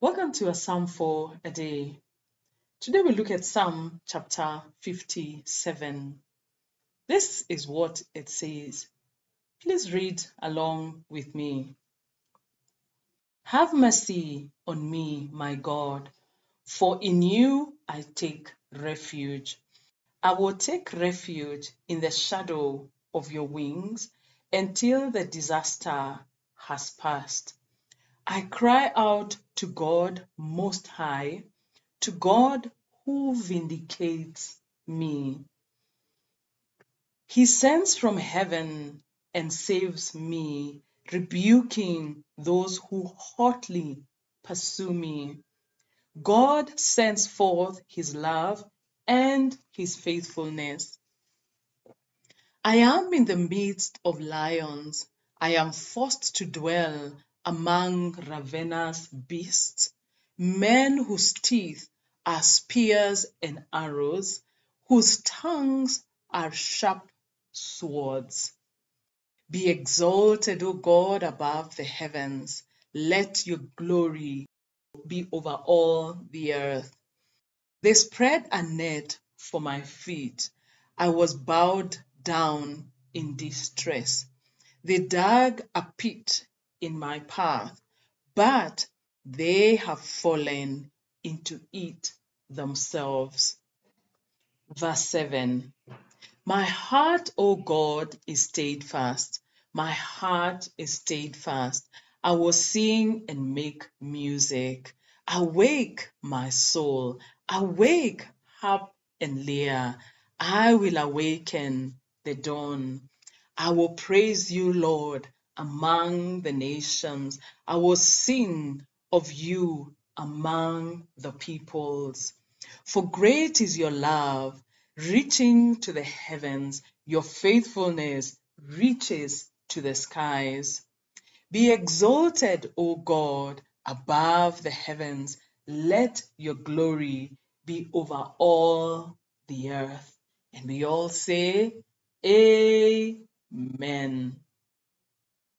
Welcome to a Psalm for a day. Today we look at Psalm chapter 57. This is what it says. Please read along with me. Have mercy on me, my God, for in you I take refuge. I will take refuge in the shadow of your wings until the disaster has passed. I cry out to God Most High, to God who vindicates me. He sends from heaven and saves me, rebuking those who hotly pursue me. God sends forth his love and his faithfulness. I am in the midst of lions. I am forced to dwell among ravenous beasts, men whose teeth are spears and arrows, whose tongues are sharp swords. Be exalted, O God, above the heavens. Let your glory be over all the earth. They spread a net for my feet. I was bowed down in distress. They dug a pit in my path, but they have fallen into it themselves. Verse 7 My heart, O God, is steadfast. My heart is steadfast. I will sing and make music. Awake, my soul. Awake, harp and lyre. I will awaken the dawn. I will praise you, Lord among the nations. I will sing of you among the peoples. For great is your love, reaching to the heavens, your faithfulness reaches to the skies. Be exalted, O God, above the heavens. Let your glory be over all the earth. And we all say, Amen.